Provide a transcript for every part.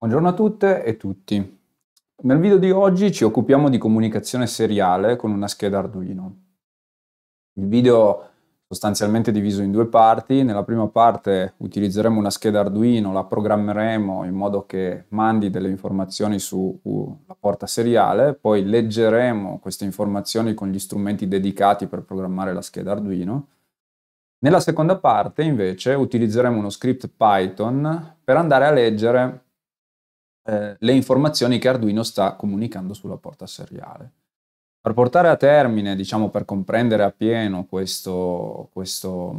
Buongiorno a tutte e tutti. Nel video di oggi ci occupiamo di comunicazione seriale con una scheda Arduino. Il video è sostanzialmente diviso in due parti. Nella prima parte utilizzeremo una scheda Arduino, la programmeremo in modo che mandi delle informazioni sulla porta seriale, poi leggeremo queste informazioni con gli strumenti dedicati per programmare la scheda Arduino. Nella seconda parte invece utilizzeremo uno script Python per andare a leggere eh, le informazioni che Arduino sta comunicando sulla porta seriale. Per portare a termine, diciamo per comprendere appieno questo, questo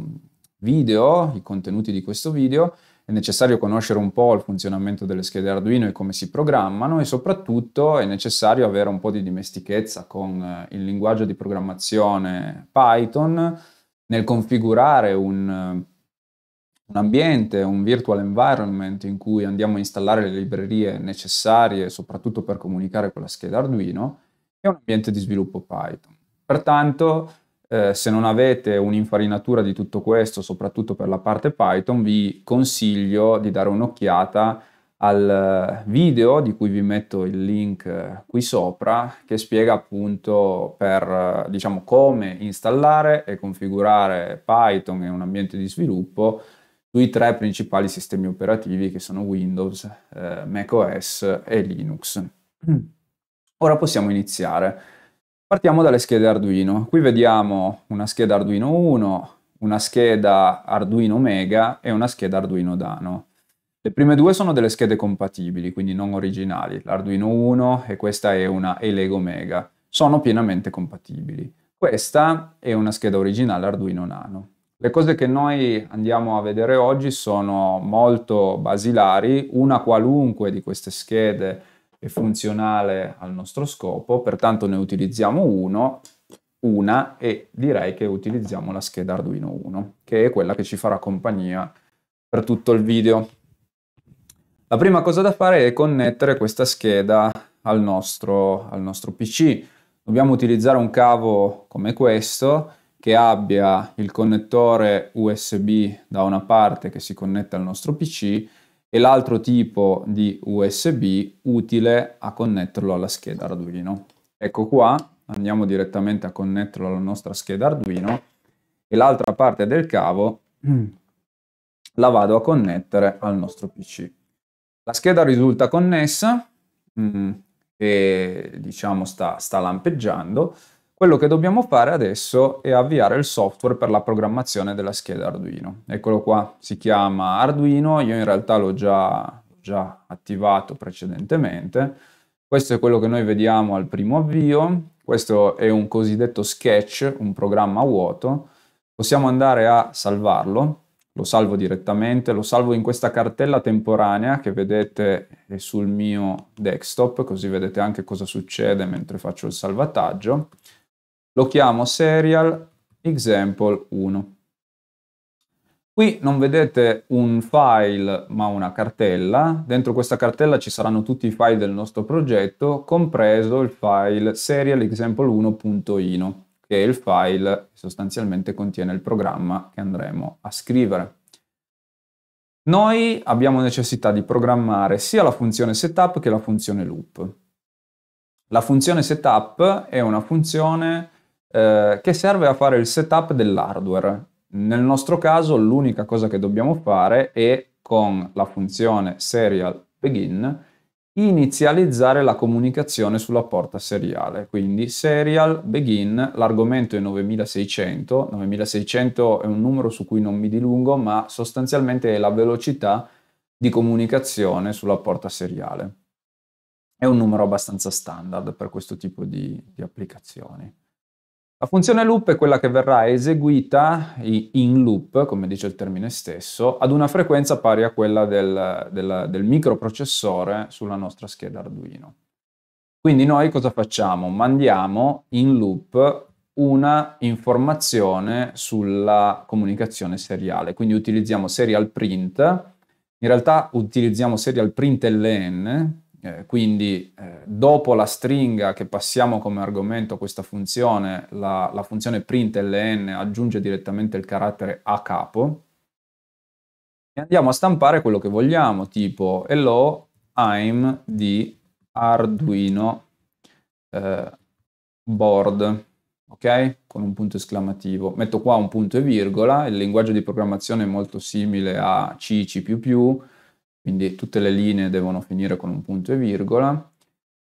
video, i contenuti di questo video, è necessario conoscere un po' il funzionamento delle schede Arduino e come si programmano e soprattutto è necessario avere un po' di dimestichezza con eh, il linguaggio di programmazione Python nel configurare un, un ambiente, un virtual environment in cui andiamo a installare le librerie necessarie soprattutto per comunicare con la scheda Arduino e un ambiente di sviluppo Python. Pertanto, eh, se non avete un'infarinatura di tutto questo, soprattutto per la parte Python, vi consiglio di dare un'occhiata al video di cui vi metto il link eh, qui sopra che spiega appunto per diciamo come installare e configurare Python e un ambiente di sviluppo sui tre principali sistemi operativi che sono Windows, eh, macOS e Linux. Ora possiamo iniziare. Partiamo dalle schede Arduino. Qui vediamo una scheda Arduino 1, una scheda Arduino Mega e una scheda Arduino Dano. Le prime due sono delle schede compatibili, quindi non originali, l'Arduino 1 e questa è una Elego Mega. Sono pienamente compatibili. Questa è una scheda originale Arduino Nano. Le cose che noi andiamo a vedere oggi sono molto basilari, una qualunque di queste schede è funzionale al nostro scopo, pertanto ne utilizziamo uno, una e direi che utilizziamo la scheda Arduino 1, che è quella che ci farà compagnia per tutto il video. La prima cosa da fare è connettere questa scheda al nostro, al nostro PC. Dobbiamo utilizzare un cavo come questo che abbia il connettore USB da una parte che si connette al nostro PC e l'altro tipo di USB utile a connetterlo alla scheda Arduino. Ecco qua, andiamo direttamente a connetterlo alla nostra scheda Arduino e l'altra parte del cavo la vado a connettere al nostro PC. La scheda risulta connessa mm, e diciamo sta, sta lampeggiando. Quello che dobbiamo fare adesso è avviare il software per la programmazione della scheda Arduino. Eccolo qua, si chiama Arduino, io in realtà l'ho già, già attivato precedentemente. Questo è quello che noi vediamo al primo avvio, questo è un cosiddetto sketch, un programma vuoto. Possiamo andare a salvarlo, lo salvo direttamente, lo salvo in questa cartella temporanea che vedete sul mio desktop, così vedete anche cosa succede mentre faccio il salvataggio. Lo chiamo serial example 1. Qui non vedete un file ma una cartella, dentro questa cartella ci saranno tutti i file del nostro progetto, compreso il file serialexample1.ino, che è il file che sostanzialmente contiene il programma che andremo a scrivere. Noi abbiamo necessità di programmare sia la funzione setup che la funzione loop. La funzione setup è una funzione eh, che serve a fare il setup dell'hardware. Nel nostro caso l'unica cosa che dobbiamo fare è con la funzione serial begin inizializzare la comunicazione sulla porta seriale. Quindi serial begin, l'argomento è 9600, 9600 è un numero su cui non mi dilungo, ma sostanzialmente è la velocità di comunicazione sulla porta seriale. È un numero abbastanza standard per questo tipo di, di applicazioni. La funzione loop è quella che verrà eseguita in loop, come dice il termine stesso, ad una frequenza pari a quella del, del, del microprocessore sulla nostra scheda Arduino. Quindi noi cosa facciamo? Mandiamo in loop una informazione sulla comunicazione seriale, quindi utilizziamo serial print, in realtà utilizziamo serial print ln, eh, quindi eh, dopo la stringa che passiamo come argomento a questa funzione, la, la, funzione println aggiunge direttamente il carattere a capo e andiamo a stampare quello che vogliamo, tipo hello I'm di Arduino eh, board, ok? Con un punto esclamativo. Metto qua un punto e virgola, il linguaggio di programmazione è molto simile a C, C++, quindi tutte le linee devono finire con un punto e virgola.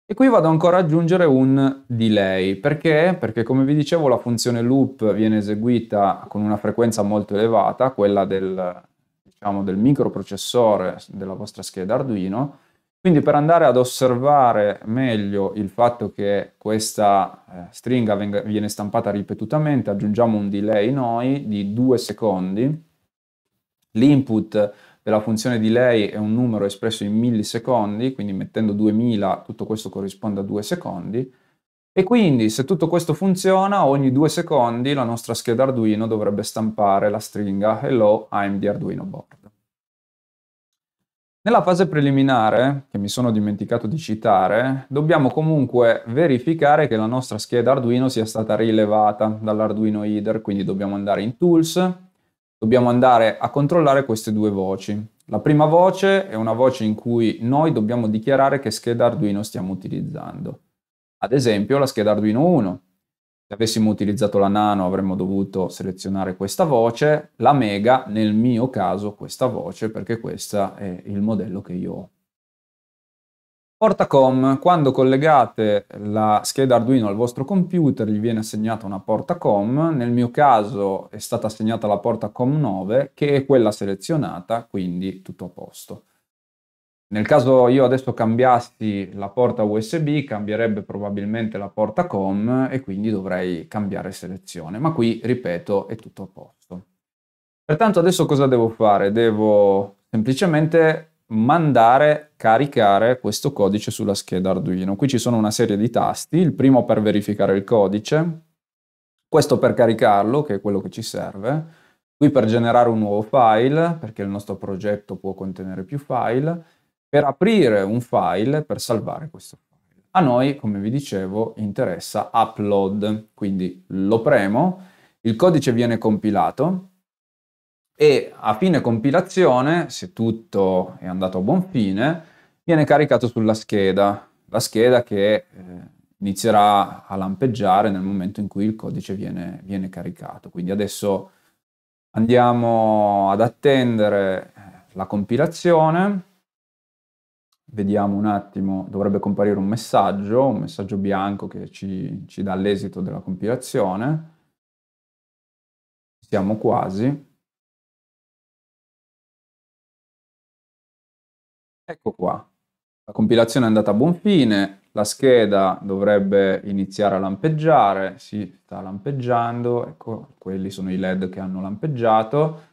E qui vado ancora ad aggiungere un delay. Perché? Perché come vi dicevo la funzione loop viene eseguita con una frequenza molto elevata, quella del, diciamo, del microprocessore della vostra scheda Arduino, quindi per andare ad osservare meglio il fatto che questa eh, stringa venga, viene stampata ripetutamente, aggiungiamo un delay noi di 2 secondi. L'input della funzione delay è un numero espresso in millisecondi, quindi mettendo 2000 tutto questo corrisponde a 2 secondi. E quindi se tutto questo funziona, ogni 2 secondi la nostra scheda Arduino dovrebbe stampare la stringa Hello, I'm the Arduino board. Nella fase preliminare, che mi sono dimenticato di citare, dobbiamo comunque verificare che la nostra scheda Arduino sia stata rilevata dall'Arduino Header, quindi dobbiamo andare in Tools, dobbiamo andare a controllare queste due voci. La prima voce è una voce in cui noi dobbiamo dichiarare che scheda Arduino stiamo utilizzando. Ad esempio la scheda Arduino 1. Se avessimo utilizzato la nano avremmo dovuto selezionare questa voce, la mega nel mio caso questa voce perché questo è il modello che io ho. Porta COM, quando collegate la scheda Arduino al vostro computer gli viene assegnata una porta COM, nel mio caso è stata assegnata la porta COM 9 che è quella selezionata, quindi tutto a posto. Nel caso io adesso cambiassi la porta USB, cambierebbe probabilmente la porta COM e quindi dovrei cambiare selezione, ma qui, ripeto, è tutto a posto. Pertanto adesso cosa devo fare? Devo semplicemente mandare caricare questo codice sulla scheda Arduino. Qui ci sono una serie di tasti, il primo per verificare il codice, questo per caricarlo, che è quello che ci serve, qui per generare un nuovo file, perché il nostro progetto può contenere più file, per aprire un file per salvare questo file. A noi, come vi dicevo, interessa upload, quindi lo premo, il codice viene compilato e a fine compilazione, se tutto è andato a buon fine, viene caricato sulla scheda, la scheda che eh, inizierà a lampeggiare nel momento in cui il codice viene, viene caricato. Quindi adesso andiamo ad attendere eh, la compilazione vediamo un attimo, dovrebbe comparire un messaggio, un messaggio bianco che ci, ci dà l'esito della compilazione. Siamo quasi. Ecco qua, la compilazione è andata a buon fine, la scheda dovrebbe iniziare a lampeggiare, si sta lampeggiando, ecco, quelli sono i LED che hanno lampeggiato.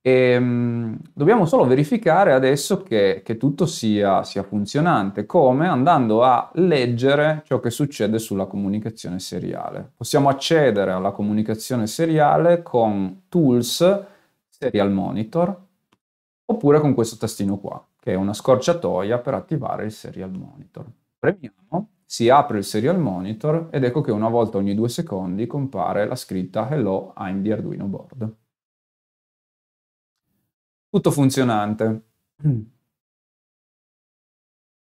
E, ehm, dobbiamo solo verificare adesso che, che tutto sia, sia, funzionante, come andando a leggere ciò che succede sulla comunicazione seriale. Possiamo accedere alla comunicazione seriale con Tools, Serial Monitor, oppure con questo tastino qua, che è una scorciatoia per attivare il Serial Monitor. Premiamo, si apre il Serial Monitor ed ecco che una volta ogni due secondi compare la scritta Hello, I'm the Arduino board tutto funzionante.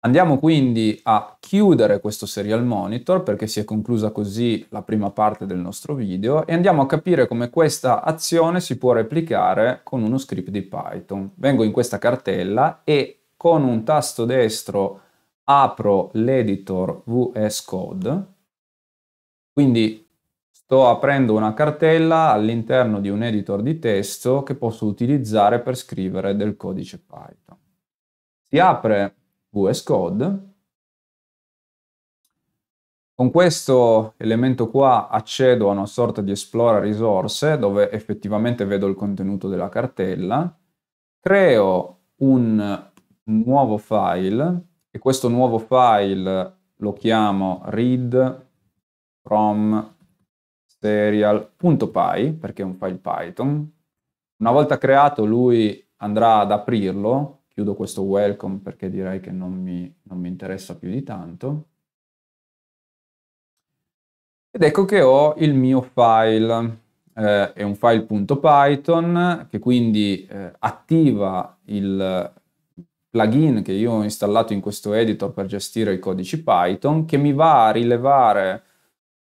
Andiamo quindi a chiudere questo serial monitor perché si è conclusa così la prima parte del nostro video e andiamo a capire come questa azione si può replicare con uno script di Python. Vengo in questa cartella e con un tasto destro apro l'editor VS Code, quindi Sto aprendo una cartella all'interno di un editor di testo che posso utilizzare per scrivere del codice Python. Si apre VS Code. Con questo elemento qua accedo a una sorta di esplora risorse dove effettivamente vedo il contenuto della cartella, creo un nuovo file e questo nuovo file lo chiamo read from serial.py perché è un file Python. Una volta creato lui andrà ad aprirlo, chiudo questo welcome perché direi che non mi, non mi interessa più di tanto. Ed ecco che ho il mio file, eh, è un file.python che quindi eh, attiva il, plugin che io ho installato in questo editor per gestire i codici Python che mi va a rilevare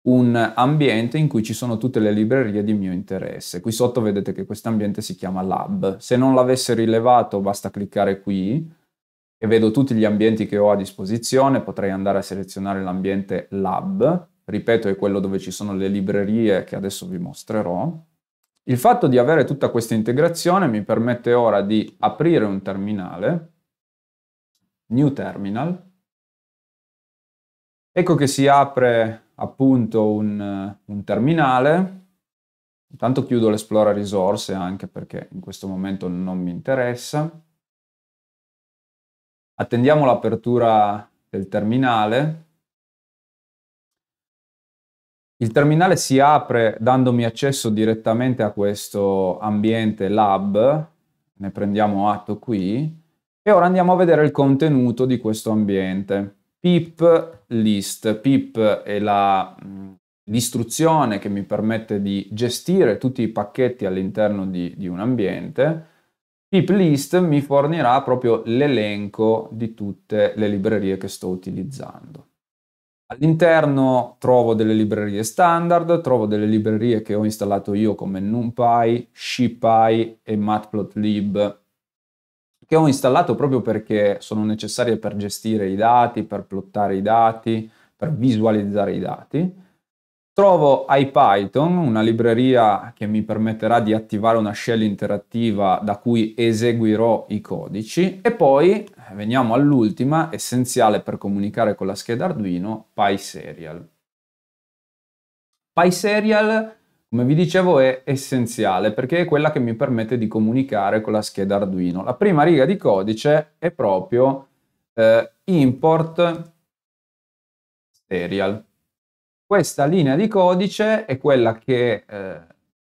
un ambiente in cui ci sono tutte le librerie di mio interesse. Qui sotto vedete che questo ambiente si chiama lab. Se non l'avesse rilevato basta cliccare qui e vedo tutti gli ambienti che ho a disposizione, potrei andare a selezionare l'ambiente lab, ripeto è quello dove ci sono le librerie che adesso vi mostrerò. Il fatto di avere tutta questa integrazione mi permette ora di aprire un terminale, new terminal, ecco che si apre appunto un, un terminale. Intanto chiudo l'esplora risorse anche perché in questo momento non mi interessa. Attendiamo l'apertura del terminale. Il terminale si apre dandomi accesso direttamente a questo ambiente lab, ne prendiamo atto qui, e ora andiamo a vedere il contenuto di questo ambiente pip list. Pip è la, l'istruzione che mi permette di gestire tutti i pacchetti all'interno di, di un ambiente. Pip list mi fornirà proprio l'elenco di tutte le librerie che sto utilizzando. All'interno trovo delle librerie standard, trovo delle librerie che ho installato io come NumPy, SciPy e Matplotlib che ho installato proprio perché sono necessarie per gestire i dati, per plottare i dati, per visualizzare i dati. Trovo IPython, una libreria che mi permetterà di attivare una shell interattiva da cui eseguirò i codici e poi eh, veniamo all'ultima, essenziale per comunicare con la scheda Arduino, PySerial. PySerial come vi dicevo è essenziale perché è quella che mi permette di comunicare con la scheda Arduino. La prima riga di codice è proprio eh, import serial. Questa linea di codice è quella che eh,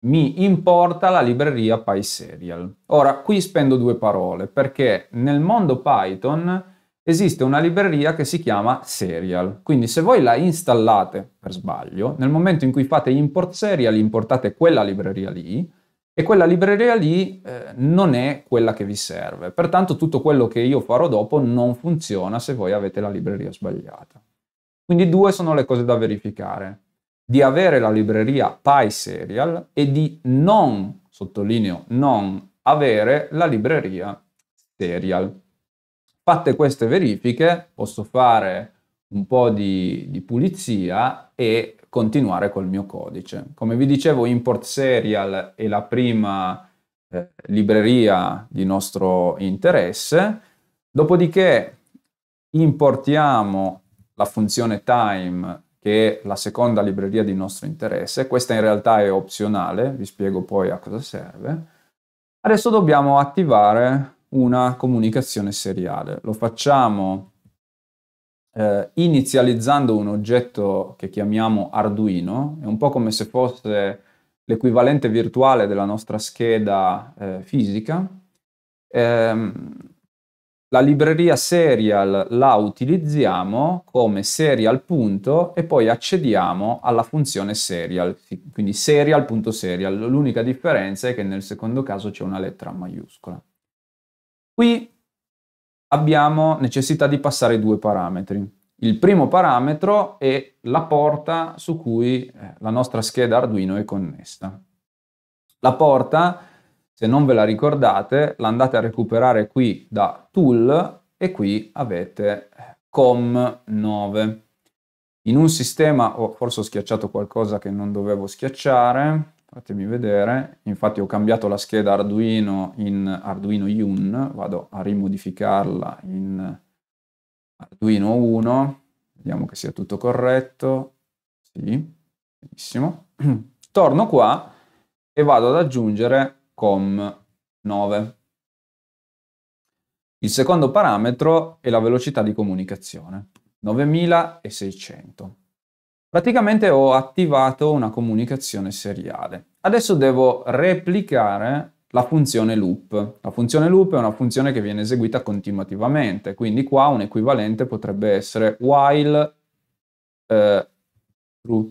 mi importa la libreria PySerial. Ora, qui spendo due parole perché nel mondo Python esiste una libreria che si chiama serial. Quindi se voi la installate per sbaglio, nel momento in cui fate import serial importate quella libreria lì e quella libreria lì eh, non è quella che vi serve. Pertanto tutto quello che io farò dopo non funziona se voi avete la libreria sbagliata. Quindi due sono le cose da verificare. Di avere la libreria PySerial e di non, sottolineo, non avere la libreria serial. Fatte queste verifiche posso fare un po' di, di pulizia e continuare col mio codice. Come vi dicevo, import serial è la prima eh, libreria di nostro interesse, dopodiché importiamo la funzione time che è la seconda libreria di nostro interesse, questa in realtà è opzionale, vi spiego poi a cosa serve. Adesso dobbiamo attivare una comunicazione seriale. Lo facciamo eh, inizializzando un oggetto che chiamiamo Arduino, è un po' come se fosse l'equivalente virtuale della nostra scheda eh, fisica. Eh, la libreria serial la utilizziamo come serial punto e poi accediamo alla funzione serial, quindi serial.serial. L'unica differenza è che nel secondo caso c'è una lettera maiuscola. Qui abbiamo necessità di passare due parametri. Il primo parametro è la porta su cui eh, la nostra scheda Arduino è connessa. La porta, se non ve la ricordate, l'andate a recuperare qui da Tool e qui avete eh, COM9. In un sistema, oh, forse ho schiacciato qualcosa che non dovevo schiacciare, fatemi vedere, infatti ho cambiato la scheda Arduino in Arduino Yun, vado a rimodificarla in Arduino 1, vediamo che sia tutto corretto, sì, benissimo. Torno qua e vado ad aggiungere COM9. Il secondo parametro è la velocità di comunicazione, 9600. Praticamente ho attivato una comunicazione seriale. Adesso devo replicare la funzione loop. La funzione loop è una funzione che viene eseguita continuativamente, quindi qua un equivalente potrebbe essere while eh, true.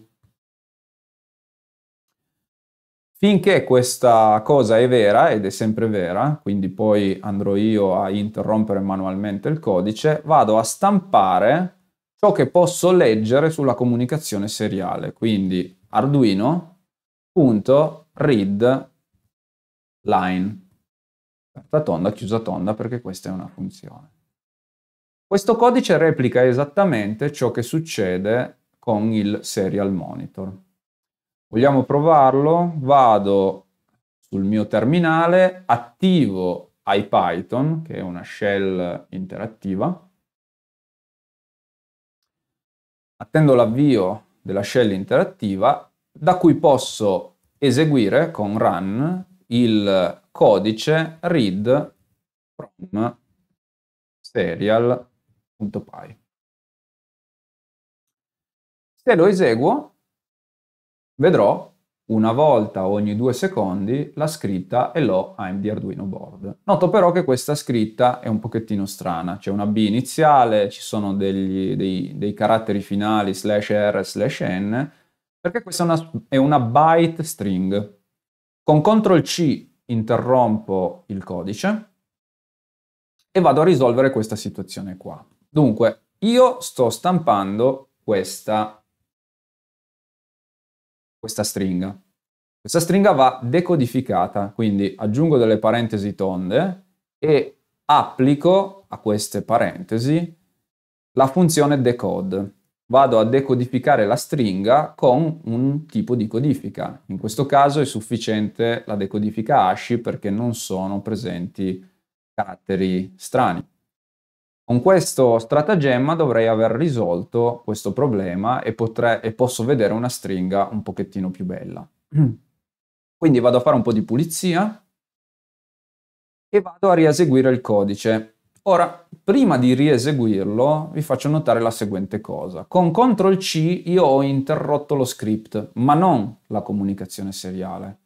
Finché questa cosa è vera, ed è sempre vera, quindi poi andrò io a interrompere manualmente il codice, vado a stampare ciò che posso leggere sulla comunicazione seriale. Quindi arduino.read line, aperta tonda, chiusa tonda, perché questa è una funzione. Questo codice replica esattamente ciò che succede con il serial monitor. Vogliamo provarlo? Vado sul mio terminale, attivo IPython, che è una shell interattiva, attendo l'avvio della shell interattiva, da cui posso eseguire con run il codice read from serial.py. Se lo eseguo, vedrò una volta ogni due secondi la scritta hello I'm the Arduino board. Noto però che questa scritta è un pochettino strana, c'è una B iniziale, ci sono degli, dei, dei, caratteri finali slash R slash N, perché questa è una, è una byte string. Con CTRL C interrompo il codice e vado a risolvere questa situazione qua. Dunque, io sto stampando questa questa stringa. Questa stringa va decodificata, quindi aggiungo delle parentesi tonde e applico a queste parentesi la funzione decode. Vado a decodificare la stringa con un tipo di codifica. In questo caso è sufficiente la decodifica hash perché non sono presenti caratteri strani. Con questo stratagemma dovrei aver risolto questo problema e, potrei, e posso vedere una stringa un pochettino più bella. Quindi vado a fare un po' di pulizia e vado a rieseguire il codice. Ora, prima di rieseguirlo, vi faccio notare la seguente cosa. Con CTRL C io ho interrotto lo script, ma non la comunicazione seriale.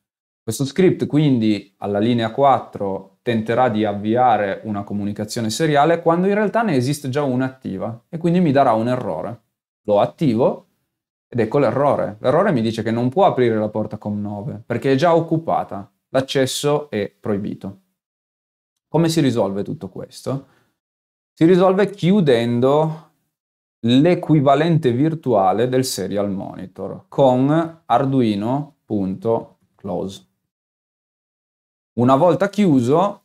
Questo script quindi alla linea 4 tenterà di avviare una comunicazione seriale quando in realtà ne esiste già una attiva e quindi mi darà un errore. Lo attivo ed ecco l'errore. L'errore mi dice che non può aprire la porta COM9 perché è già occupata, l'accesso è proibito. Come si risolve tutto questo? Si risolve chiudendo l'equivalente virtuale del serial monitor con arduino.close. Una volta chiuso,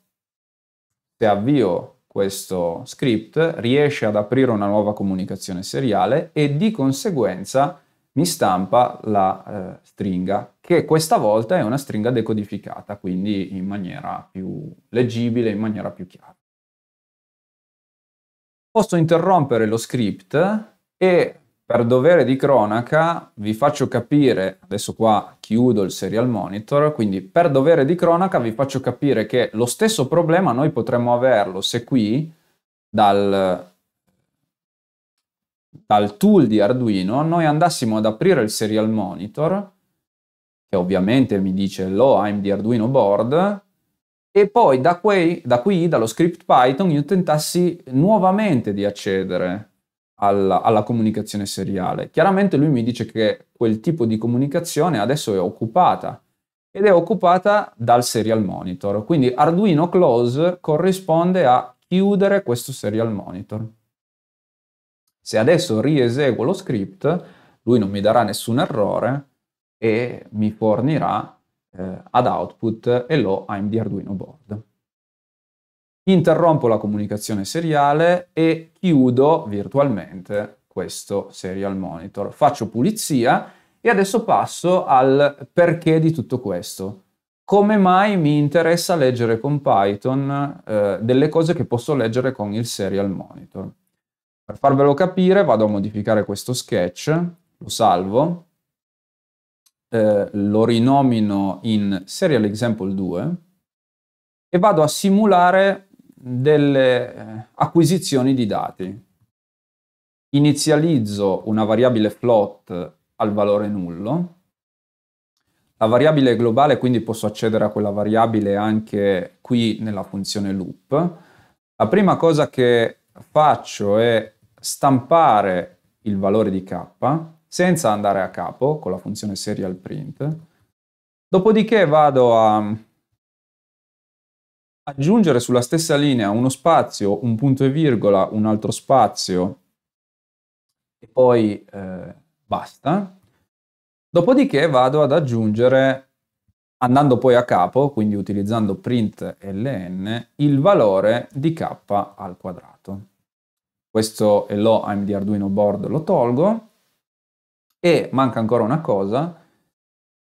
se avvio questo script, riesce ad aprire una nuova comunicazione seriale e di conseguenza mi stampa la eh, stringa, che questa volta è una stringa decodificata, quindi in maniera più leggibile, in maniera più chiara. Posso interrompere lo script e per dovere di cronaca vi faccio capire, adesso qua chiudo il serial monitor, quindi per dovere di cronaca vi faccio capire che lo stesso problema noi potremmo averlo se qui dal, dal tool di Arduino noi andassimo ad aprire il serial monitor, che ovviamente mi dice hello I'm di Arduino board, e poi da, quei, da qui, dallo script Python, io tentassi nuovamente di accedere alla, alla, comunicazione seriale. Chiaramente lui mi dice che quel tipo di comunicazione adesso è occupata ed è occupata dal serial monitor. Quindi Arduino close corrisponde a chiudere questo serial monitor. Se adesso rieseguo lo script, lui non mi darà nessun errore e mi fornirà eh, ad output hello I'm the Arduino board interrompo la comunicazione seriale e chiudo virtualmente questo serial monitor. Faccio pulizia e adesso passo al perché di tutto questo. Come mai mi interessa leggere con Python eh, delle cose che posso leggere con il serial monitor? Per farvelo capire vado a modificare questo sketch, lo salvo, eh, lo rinomino in serial example 2 e vado a simulare delle eh, acquisizioni di dati. Inizializzo una variabile float al valore nullo. La variabile globale, quindi posso accedere a quella variabile anche qui nella funzione loop. La prima cosa che faccio è stampare il valore di k senza andare a capo con la funzione serial print Dopodiché vado a aggiungere sulla stessa linea uno spazio, un punto e virgola, un altro spazio e poi eh, basta. Dopodiché vado ad aggiungere, andando poi a capo, quindi utilizzando print ln, il valore di k al quadrato. Questo è l'OAM di Arduino Board, lo tolgo. E manca ancora una cosa,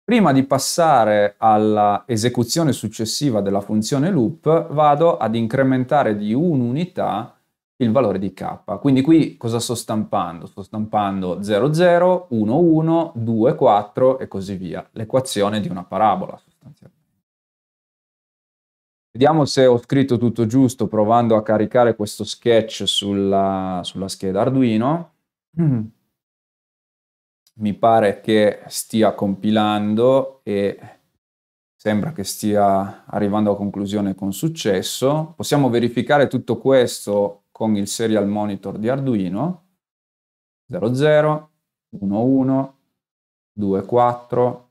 Prima di passare all'esecuzione successiva della funzione loop, vado ad incrementare di un'unità il valore di k. Quindi qui cosa sto stampando? Sto stampando 0, 0, 1, 1, 2, 4 e così via. L'equazione di una parabola sostanzialmente. Vediamo se ho scritto tutto giusto provando a caricare questo sketch sulla, sulla scheda Arduino. mi pare che stia compilando e sembra che stia arrivando a conclusione con successo. Possiamo verificare tutto questo con il serial monitor di Arduino 00, 11, 24,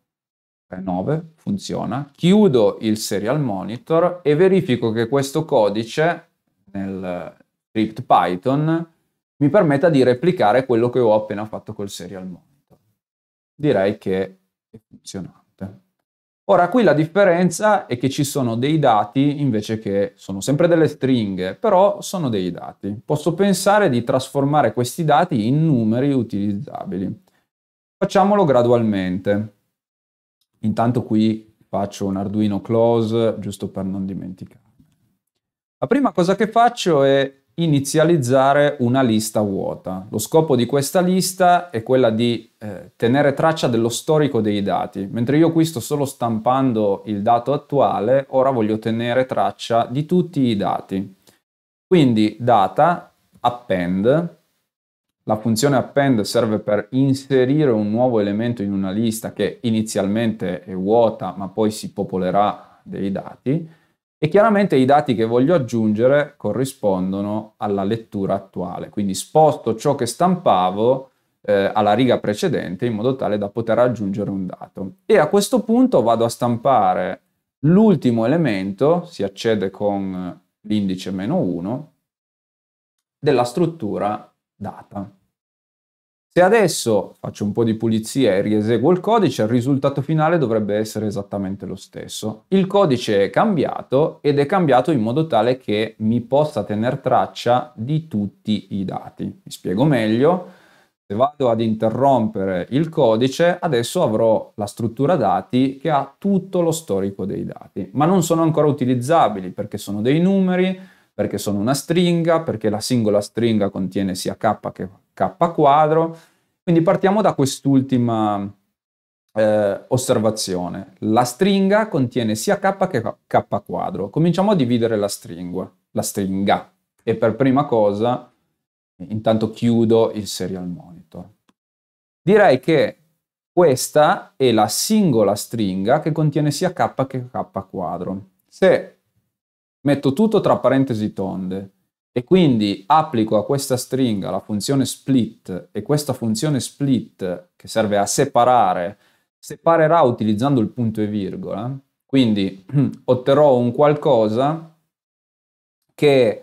9, funziona. Chiudo il serial monitor e verifico che questo codice nel script Python mi permetta di replicare quello che ho appena fatto col serial monitor direi che è funzionante. Ora, qui la differenza è che ci sono dei dati invece che sono sempre delle stringhe, però sono dei dati. Posso pensare di trasformare questi dati in numeri utilizzabili. Facciamolo gradualmente. Intanto qui faccio un Arduino close, giusto per non dimenticarmi. La prima cosa che faccio è inizializzare una lista vuota. Lo scopo di questa lista è quella di eh, tenere traccia dello storico dei dati. Mentre io qui sto solo stampando il dato attuale, ora voglio tenere traccia di tutti i dati. Quindi data, append, la funzione append serve per inserire un nuovo elemento in una lista che inizialmente è vuota ma poi si popolerà dei dati e chiaramente i dati che voglio aggiungere corrispondono alla lettura attuale, quindi sposto ciò che stampavo eh, alla riga precedente in modo tale da poter aggiungere un dato. E a questo punto vado a stampare l'ultimo elemento, si accede con l'indice meno 1, della struttura data. Se adesso faccio un po' di pulizia e rieseguo il codice, il risultato finale dovrebbe essere esattamente lo stesso. Il codice è cambiato ed è cambiato in modo tale che mi possa tenere traccia di tutti i dati. Mi spiego meglio. Se vado ad interrompere il codice, adesso avrò la struttura dati che ha tutto lo storico dei dati, ma non sono ancora utilizzabili perché sono dei numeri, perché sono una stringa, perché la singola stringa contiene sia k che k quadro. Quindi partiamo da quest'ultima eh, osservazione. La stringa contiene sia k che k quadro. Cominciamo a dividere la stringa, la stringa. E per prima cosa, intanto chiudo il serial monitor. Direi che questa è la singola stringa che contiene sia k che k quadro. Se metto tutto tra parentesi tonde e quindi applico a questa stringa la funzione split e questa funzione split che serve a separare separerà utilizzando il punto e virgola, quindi otterrò un qualcosa che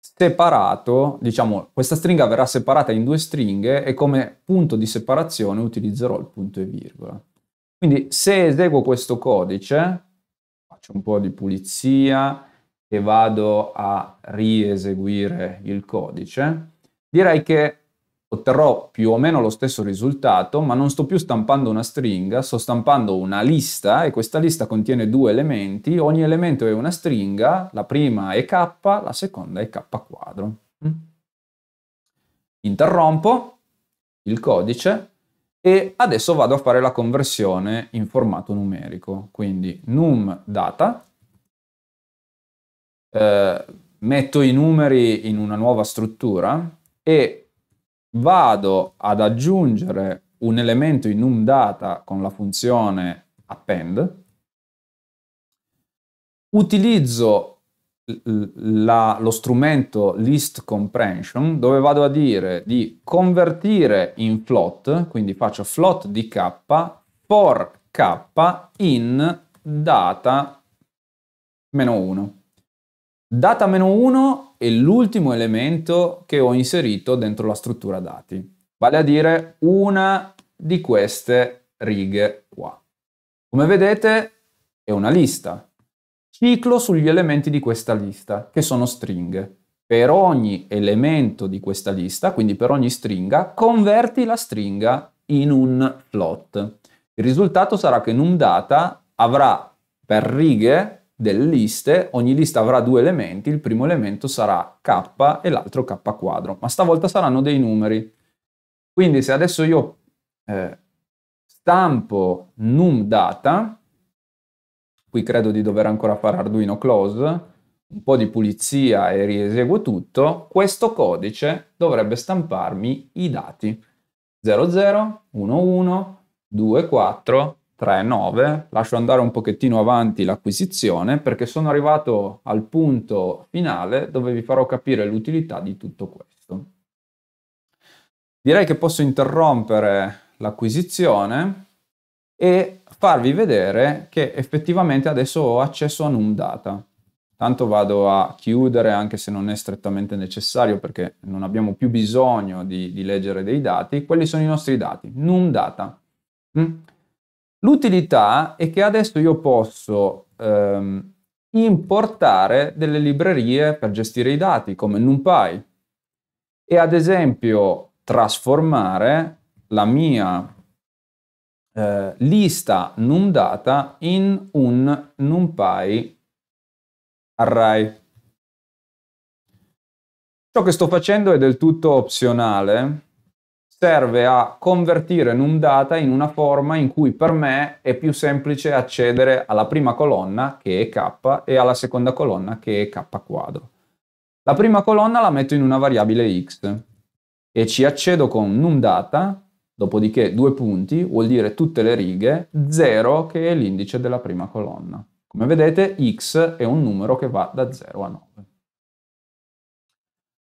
separato, diciamo, questa stringa verrà separata in due stringhe e come punto di separazione utilizzerò il punto e virgola. Quindi se eseguo questo codice, faccio un po' di pulizia, e vado a rieseguire il codice, direi che otterrò più o meno lo stesso risultato, ma non sto più stampando una stringa, sto stampando una lista e questa lista contiene due elementi, ogni elemento è una stringa, la prima è k, la seconda è k quadro. Mm. Interrompo il codice e adesso vado a fare la conversione in formato numerico, quindi num data eh, metto i numeri in una nuova struttura e vado ad aggiungere un elemento in numData con la funzione append, utilizzo la, lo strumento list comprehension dove vado a dire di convertire in float, quindi faccio float di k for k in data meno 1. Data meno 1 è l'ultimo elemento che ho inserito dentro la struttura dati, vale a dire una di queste righe qua. Come vedete è una lista. Ciclo sugli elementi di questa lista, che sono stringhe. Per ogni elemento di questa lista, quindi per ogni stringa, converti la stringa in un float. Il risultato sarà che numData avrà per righe delle liste, ogni lista avrà due elementi, il primo elemento sarà k e l'altro k quadro, ma stavolta saranno dei numeri. Quindi se adesso io eh, stampo numData, qui credo di dover ancora fare Arduino close, un po' di pulizia e rieseguo tutto, questo codice dovrebbe stamparmi i dati 00, 11, 24, 3, 9. Lascio andare un pochettino avanti l'acquisizione perché sono arrivato al punto finale dove vi farò capire l'utilità di tutto questo. Direi che posso interrompere l'acquisizione e farvi vedere che effettivamente adesso ho accesso a NumData. Tanto vado a chiudere anche se non è strettamente necessario perché non abbiamo più bisogno di, di leggere dei dati. Quelli sono i nostri dati, NumData. Mm? L'utilità è che adesso io posso ehm, importare delle librerie per gestire i dati come NumPy e ad esempio trasformare la mia eh, lista NumData in un NumPy array. Ciò che sto facendo è del tutto opzionale, serve a convertire NumData in una forma in cui per me è più semplice accedere alla prima colonna, che è k, e alla seconda colonna, che è k quadro. La prima colonna la metto in una variabile x e ci accedo con NumData, dopodiché due punti, vuol dire tutte le righe, 0 che è l'indice della prima colonna. Come vedete x è un numero che va da 0 a 9.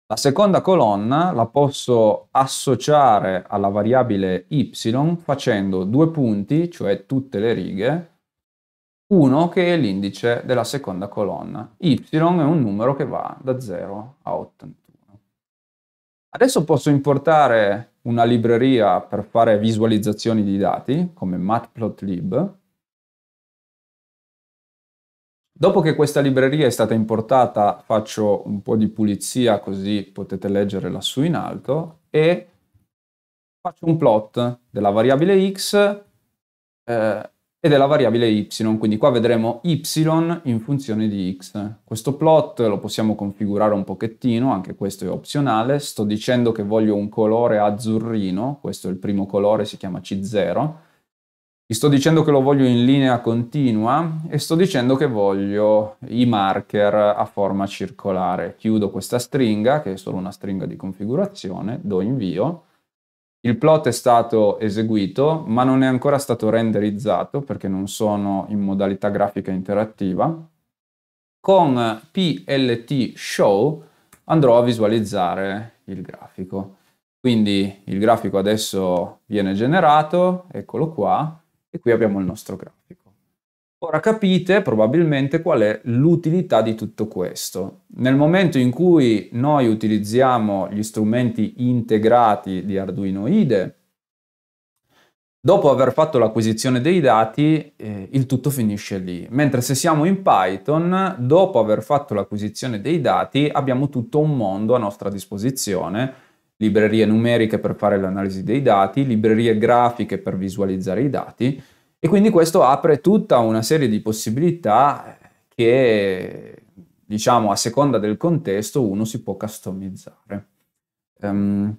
La seconda colonna la posso associare alla variabile y facendo due punti, cioè tutte le righe, 1 che è l'indice della seconda colonna. y è un numero che va da 0 a 81. Adesso posso importare una libreria per fare visualizzazioni di dati, come matplotlib, Dopo che questa libreria è stata importata faccio un po' di pulizia così potete leggere lassù in alto e faccio un plot della variabile x eh, e della variabile y, quindi qua vedremo y in funzione di x. Questo plot lo possiamo configurare un pochettino, anche questo è opzionale, sto dicendo che voglio un colore azzurrino, questo è il primo colore, si chiama C0, vi sto dicendo che lo voglio in linea continua e sto dicendo che voglio i marker a forma circolare. Chiudo questa stringa, che è solo una stringa di configurazione, do invio. Il plot è stato eseguito, ma non è ancora stato renderizzato perché non sono in modalità grafica interattiva. Con PLT Show andrò a visualizzare il grafico. Quindi il grafico adesso viene generato, eccolo qua, e qui abbiamo il nostro grafico. Ora capite probabilmente qual è l'utilità di tutto questo. Nel momento in cui noi utilizziamo gli strumenti integrati di Arduino IDE, dopo aver fatto l'acquisizione dei dati, eh, il tutto finisce lì. Mentre se siamo in Python, dopo aver fatto l'acquisizione dei dati, abbiamo tutto un mondo a nostra disposizione librerie numeriche per fare l'analisi dei dati, librerie grafiche per visualizzare i dati e quindi questo apre tutta una serie di possibilità che diciamo a seconda del contesto uno si può customizzare. Um,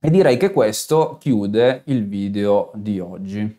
e direi che questo chiude il video di oggi.